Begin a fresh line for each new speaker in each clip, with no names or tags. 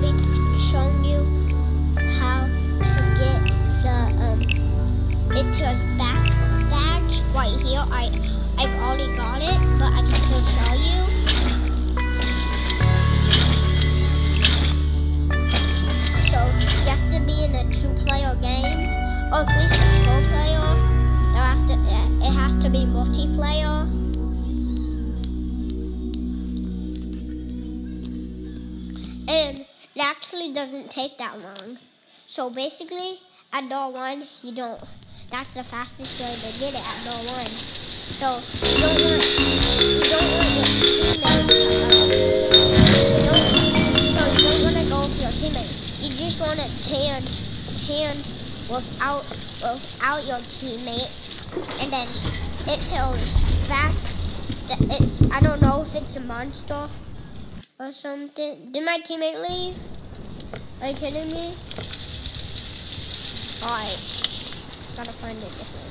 be showing you how to get the um into back badge right here. I I've already got it, but I can still show you. So you have to be in a two-player game, or at least actually doesn't take that long. So basically, at door one, you don't. That's the fastest way to get it at door one. So you don't want, you don't want your teammates. You to go with your teammate. You just want to tan, tan without without your teammate, and then it tells back. That it, I don't know if it's a monster or something. Did my teammate leave? Are you kidding me? Alright. Gotta find it different.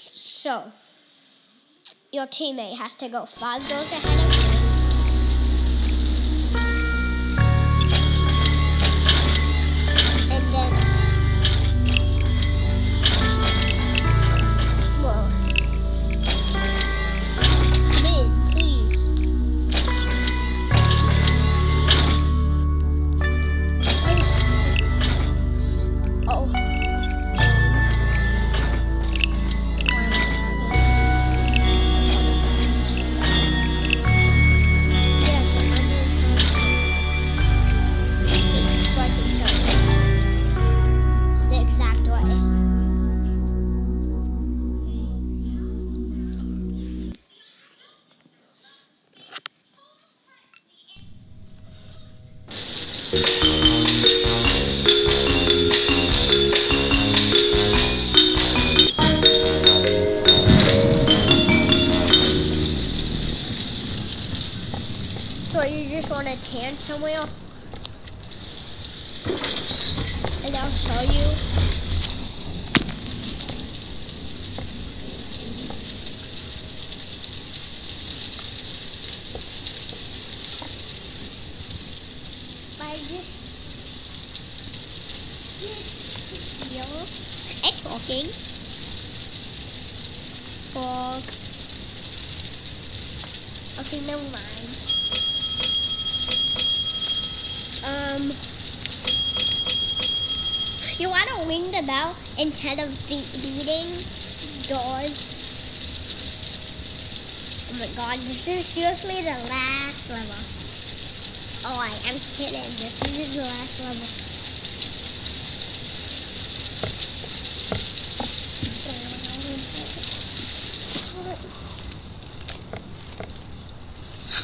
So, your teammate has to go five doors ahead of you. So you just want to tan somewhere? And I'll show you. I just yellow and. Fog. Okay, never mind. Um, you want to ring the bell instead of be- beating doors? Oh my god, this is seriously the last level. Oh, I am kidding. This is the last level.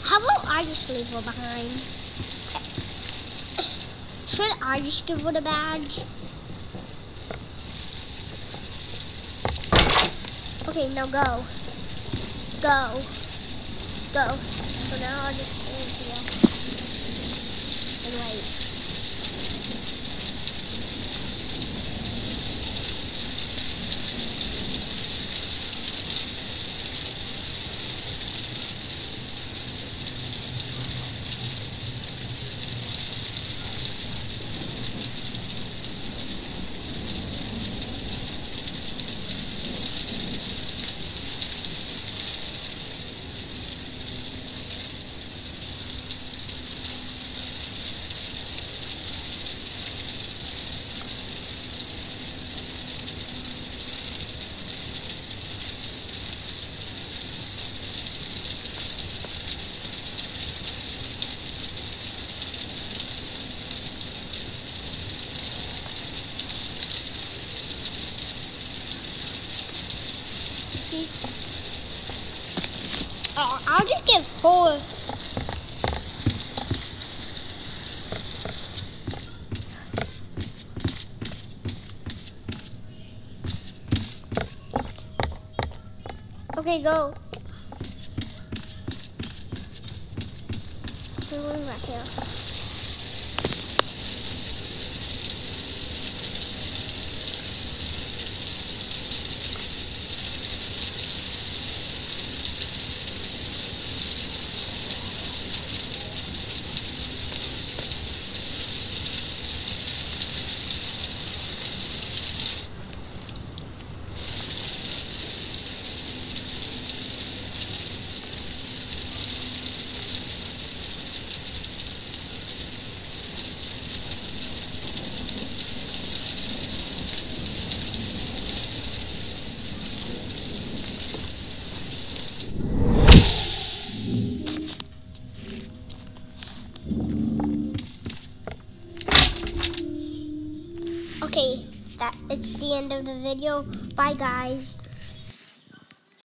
How about I just leave her behind? Should I just give her the badge? Okay, now go. Go. Go. So now I'll just See? Oh, uh, I'll just give her. Okay, go. We're going back here. Okay, that it's the end of the video. Bye, guys.